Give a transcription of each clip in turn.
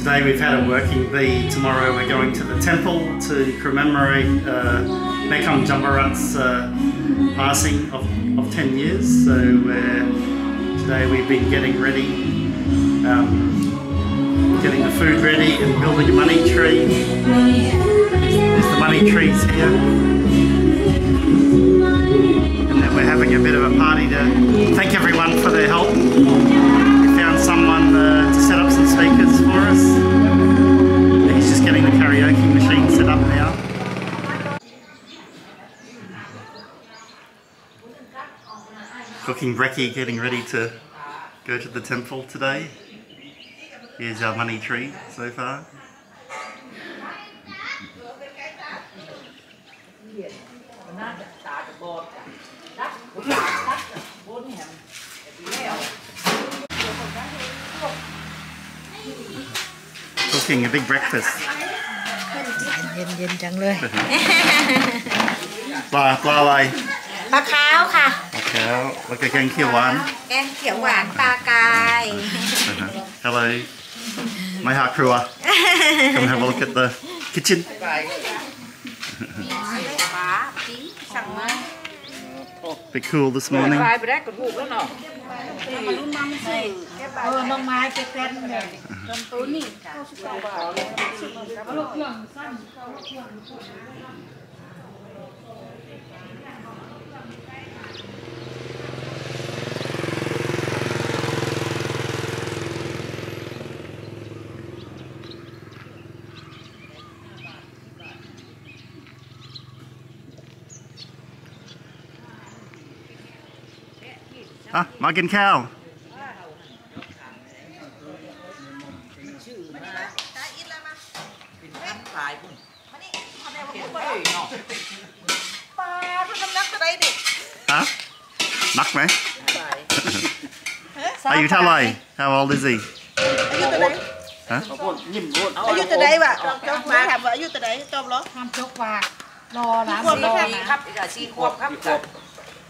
Today we've had a working bee. Tomorrow we're going to the temple to commemorate uh, Mekong Jambarat's uh, passing of, of 10 years. So uh, today we've been getting ready, um, getting the food ready and building a money tree. There's the money trees here. And then we're having a bit of a party to thank everyone for their help. Cooking brekkie, getting ready to go to the temple today. Here's our money tree so far. Cooking a big breakfast. เย็นเย็นๆจังเลย ปลาปลาอะไร ปลาขาวค่ะ แล้วเราจะแกงเขียวหวาน แกงเขียวหวานปลากาย Hello, my hot crew. Come have a look at the kitchen. สั่งมา Bit cool this morning. ไปได้กระดูกแล้วเนาะมาลุ้นงออมังไม้เจ็ดเซนเลยจนตัวนี้าสิบสอง ะมากินข้าว ขายพุ่น ปลาทุกน้ำนักอะไรดิ ฮะนักไหม อายุเท่าไหร่ How old is he ฮะ อายุตัวใดวะเจ้าคุณถามว่าอายุตัวใดจบเหรอ ทำจกว่ารอร้าน ขวบ ร แล้ว อ ครับ สี่ นะครับ อีกอ่ะสี่ขวบครับ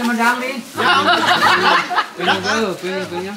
cho mình răng đi dạ quên nhá ừ quên quên nhá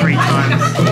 three times.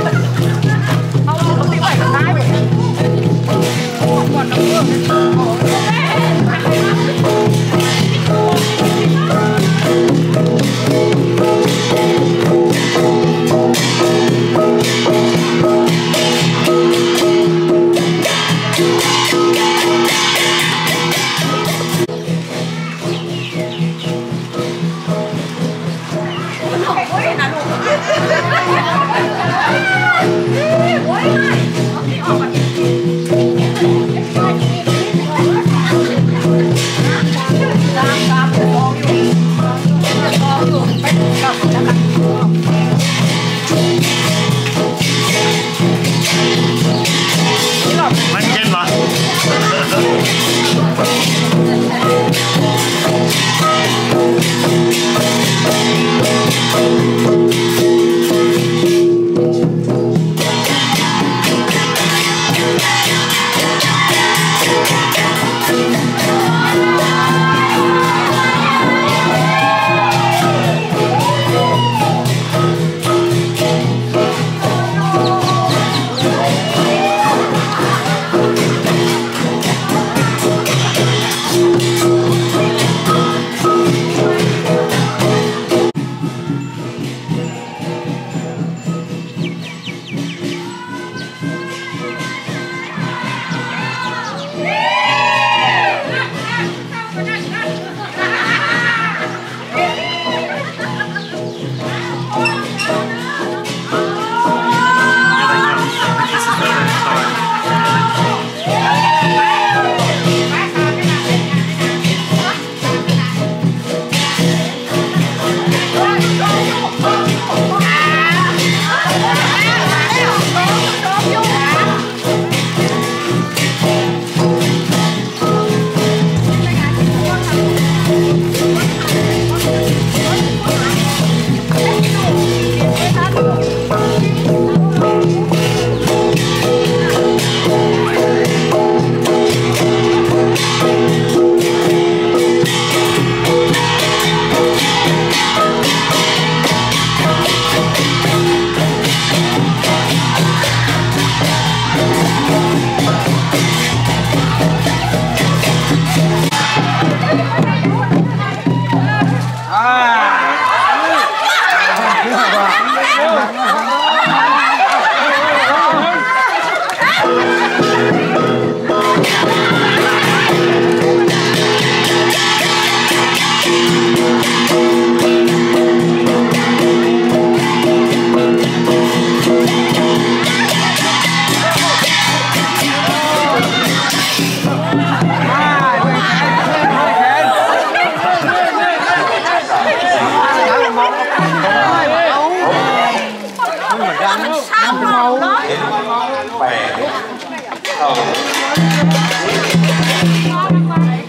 อย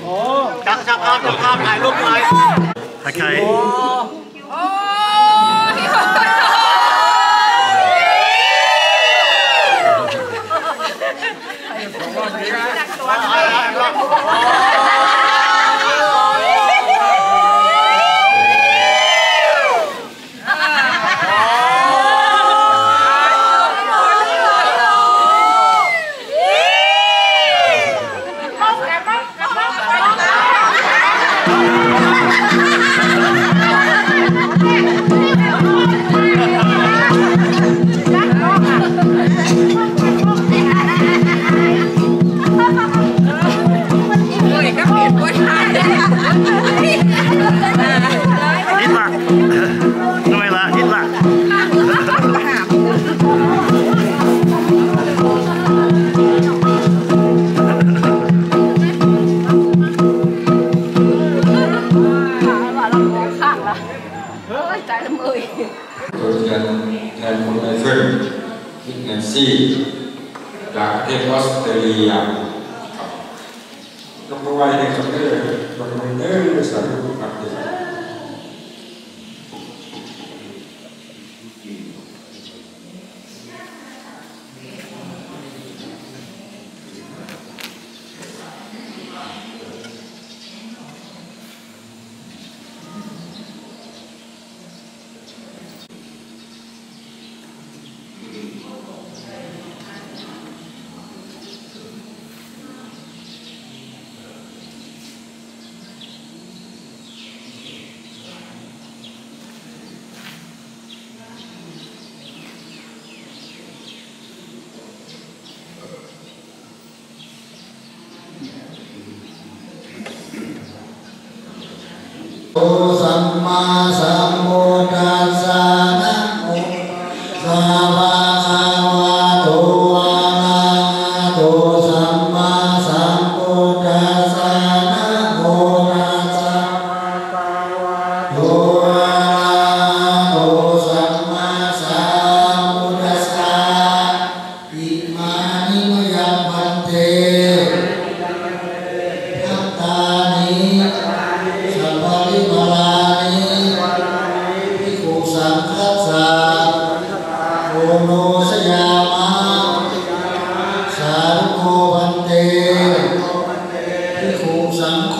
โอ้ช่างภาพช่างภาพถ่ายรูปหน่อยโรเค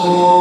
Senhor.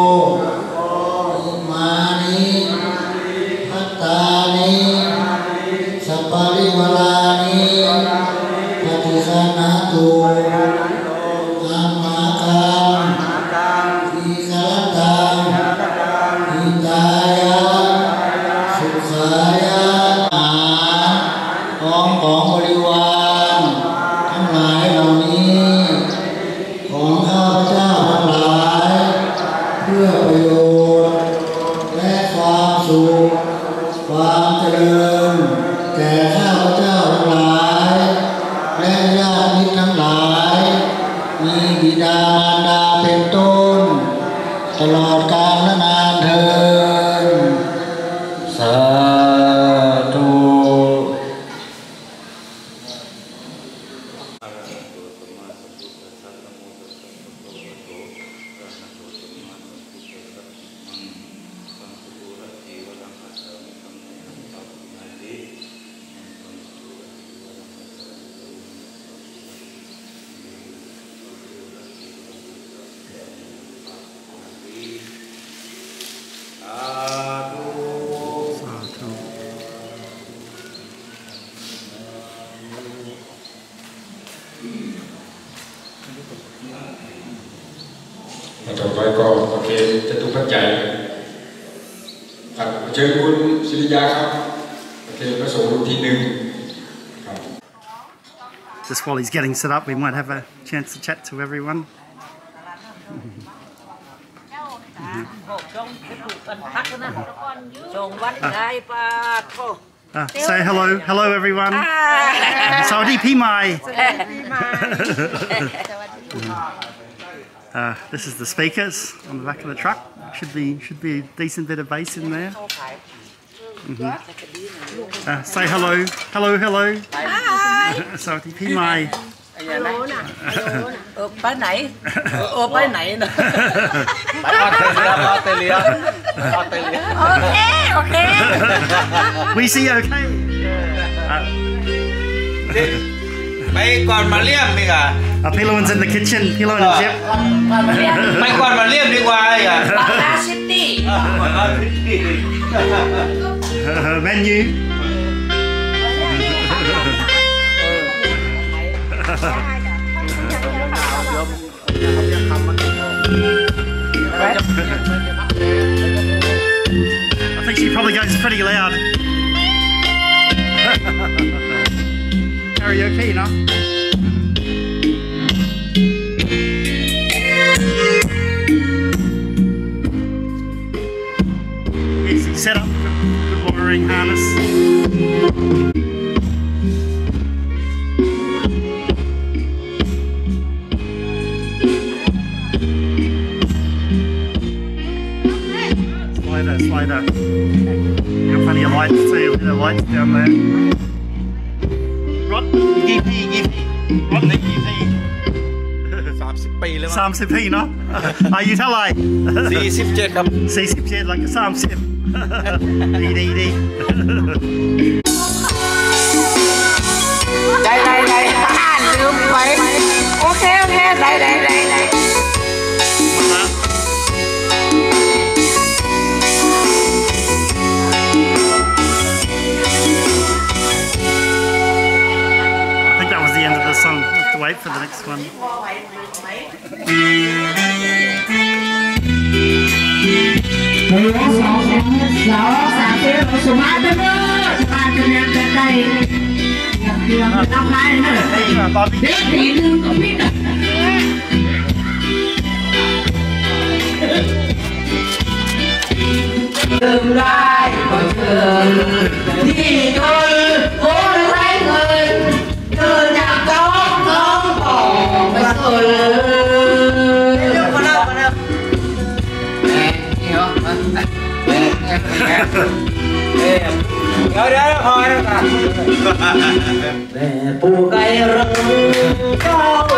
cứ nhớ. จบไว้ก็โอเคจะตุปัจจัยครับเชิญคุณศิริยาครับโอเคพระสงฆ์รูปที่หนึ่งครับ Just while he's getting set up, we might have a chance to chat to everyone. บอกจงไปปลูกกันพักนะจงวันได้ปาดโอ้ Uh, say hello, hello everyone. Saudi Pimai. Uh, this is the speakers on the back of the truck. Should be should be a decent bit of bass in there. Mm -hmm. uh, say hello, hello, hello. Hi. Sawadee Pimai. Hello. Hello. Okay, okay. We see okay. Bay còn mà liêm? มาเลี่ยมดีกว่า uh, Pilowan's in the kitchen. Pillow and Jip. ไปก่อนมาเลี่ยมดีกว่าอ่ะ บางนาซิตี้ Uh, menu. I think she probably goes pretty loud. Karaoke, you know? good, good wiring harness. Slider, slider. Got plenty of lights too, bit of lights down there. Rod, Gippy, Gippy. Rodney, Gippy. 30 ปีแล้วมั้ง 30p เนาะ อายุเท่าไหร่ 47ครับ 47แล้วก็30 ดีดีดี ได้ได้ได้อ่านลืมไปโอเคโอเคได้ได้ได้ได้ I think that was the end of the song. We'll have to wait for the next one. đó xả phía nó số mát đất đó ta cho nên cái tay năm nay nó là biết thì đừng có biết tương lai của trường thì tôi cố gắng người từ nhà có không bỏ mà rồi Rồi đó thôi đó ta. Để bù cái rừng cao.